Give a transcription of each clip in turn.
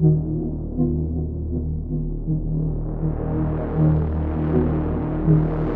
Thank you.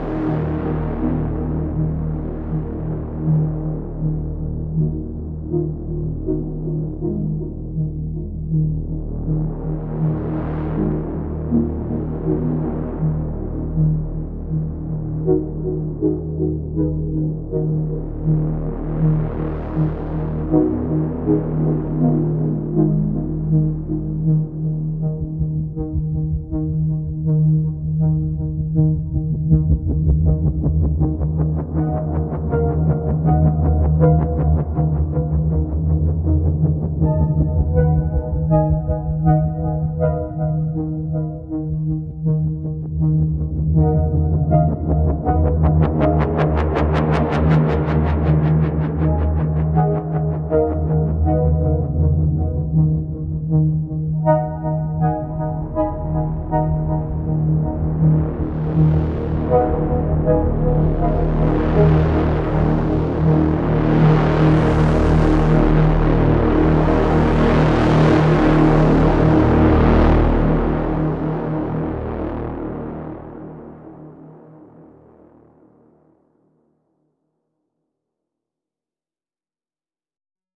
Música